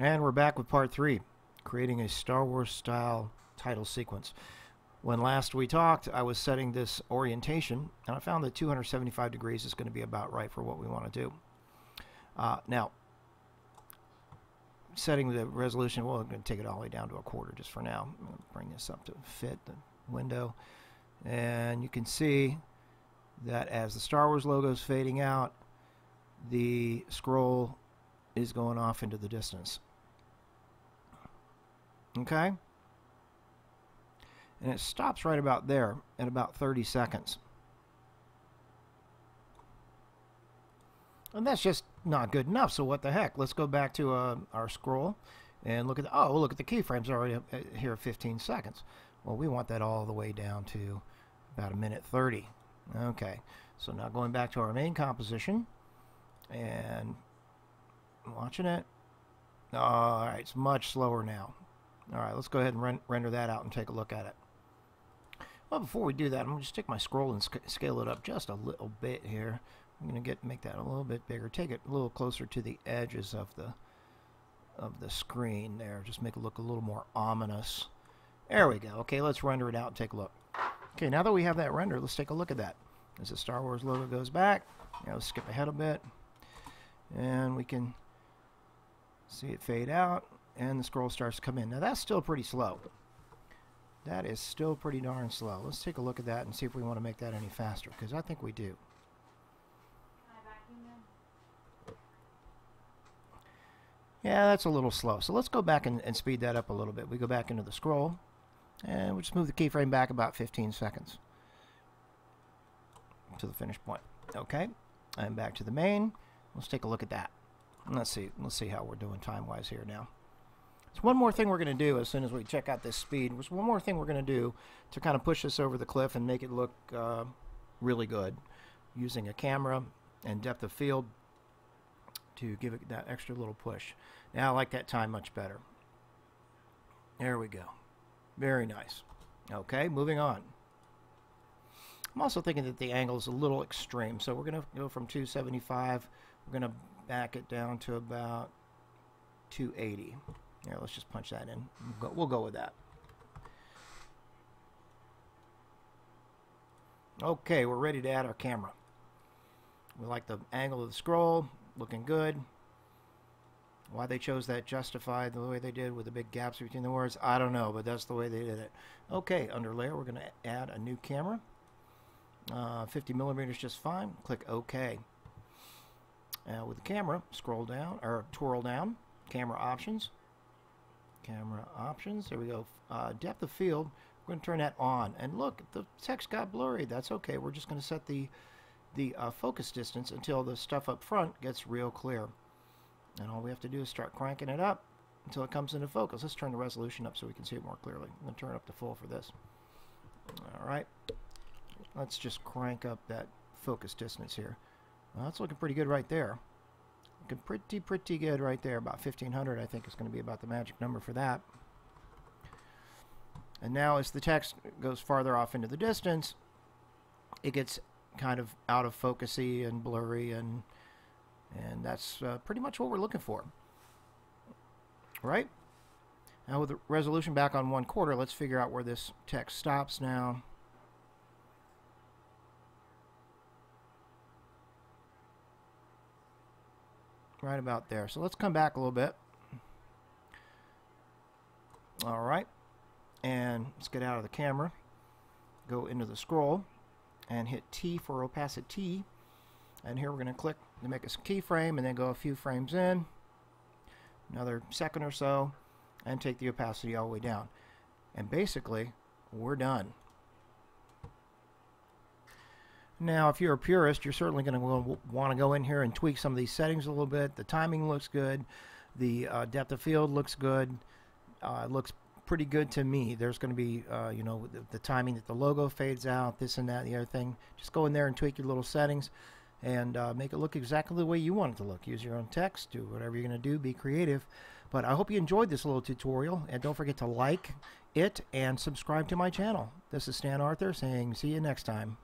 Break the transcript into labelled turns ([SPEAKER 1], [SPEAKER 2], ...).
[SPEAKER 1] And we're back with part three, creating a Star Wars style title sequence. When last we talked, I was setting this orientation, and I found that 275 degrees is going to be about right for what we want to do. Uh, now, setting the resolution, well, I'm going to take it all the way down to a quarter just for now. I'm going to bring this up to fit the window. And you can see that as the Star Wars logo is fading out, the scroll is going off into the distance. Okay? And it stops right about there at about 30 seconds. And that's just not good enough, so what the heck? Let's go back to uh, our scroll and look at the, oh, look at the keyframes already uh, here 15 seconds. Well, we want that all the way down to about a minute 30. Okay, so now going back to our main composition and watching it. All right, it's much slower now. All right, let's go ahead and render that out and take a look at it. Well, before we do that, I'm going to just take my scroll and sc scale it up just a little bit here. I'm going to get make that a little bit bigger. Take it a little closer to the edges of the of the screen there. Just make it look a little more ominous. There we go. Okay, let's render it out and take a look. Okay, now that we have that render, let's take a look at that. As the Star Wars logo goes back, now let's skip ahead a bit. And we can see it fade out, and the scroll starts to come in. Now that's still pretty slow. That is still pretty darn slow. Let's take a look at that and see if we want to make that any faster, because I think we do. Yeah, that's a little slow. So let's go back and, and, speed that up a little bit. We go back into the scroll, and we just move the keyframe back about 15 seconds to the finish point. Okay, and back to the main. Let's take a look at that. Let's see. Let's see how we're doing time-wise here now. So one more thing we're going to do as soon as we check out this speed was one more thing we're going to do to kind of push this over the cliff and make it look uh, really good using a camera and depth of field to give it that extra little push. Now I like that time much better. There we go. Very nice. Okay, moving on. I'm also thinking that the angle is a little extreme, so we're going to go from 275 we're going to back it down to about 280. Here, let's just punch that in. We'll go, we'll go with that. Okay, we're ready to add our camera. We like the angle of the scroll, looking good. Why they chose that justified the way they did with the big gaps between the words, I don't know, but that's the way they did it. Okay, under layer, we're going to add a new camera. Uh, 50 millimeters just fine. Click OK. Uh, with the camera, scroll down or twirl down. Camera options. Camera options. There we go. Uh, depth of field. We're going to turn that on. And look, the text got blurry. That's okay. We're just going to set the the uh, focus distance until the stuff up front gets real clear. And all we have to do is start cranking it up until it comes into focus. Let's turn the resolution up so we can see it more clearly. I'm going to turn it up to full for this. All right. Let's just crank up that focus distance here. Well, that's looking pretty good right there. Looking pretty, pretty good right there. About 1500 I think is going to be about the magic number for that. And now as the text goes farther off into the distance, it gets kind of out of focusy and blurry and and that's uh, pretty much what we're looking for. Right? Now with the resolution back on one quarter, let's figure out where this text stops now. Right about there. So let's come back a little bit. All right. And let's get out of the camera. Go into the scroll and hit T for opacity. And here we're going to click to make a keyframe and then go a few frames in. Another second or so. And take the opacity all the way down. And basically, we're done. Now, if you're a purist, you're certainly going to want to go in here and tweak some of these settings a little bit. The timing looks good. The uh, depth of field looks good. Uh, it looks pretty good to me. There's going to be, uh, you know, the, the, timing that the logo fades out, this and that, the other thing. Just go in there and tweak your little settings and uh, make it look exactly the way you want it to look. Use your own text, do whatever you're going to do, be creative. But I hope you enjoyed this little tutorial, and don't forget to like it and subscribe to my channel. This is Stan Arthur saying see you next time.